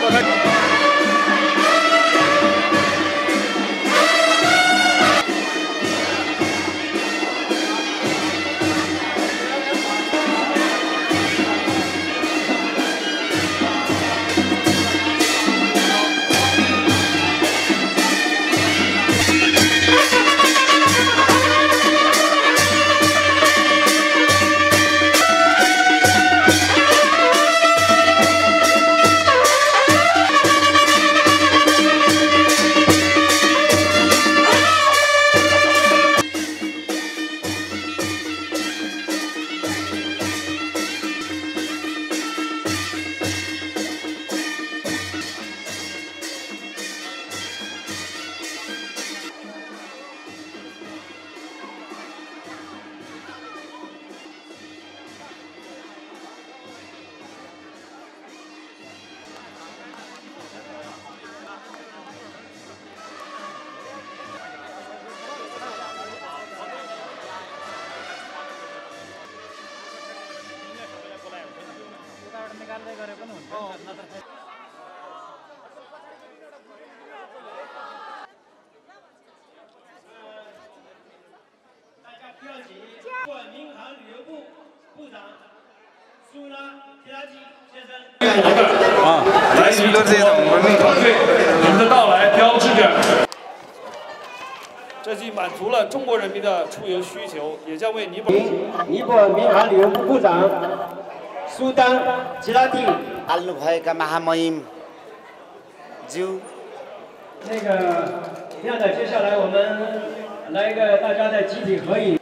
Alvarez. 民航旅游部部长苏拉皮拉吉先生。来，你们你们的到来标志着，这既满足了中国人民的出游需求，也将为尼泊尔。尼泊尔民航旅游部部长苏丹吉拉蒂。 आल्नुभएका महामहिम ज्यू 那个，这样的，接下来我们来一个大家的集体合影。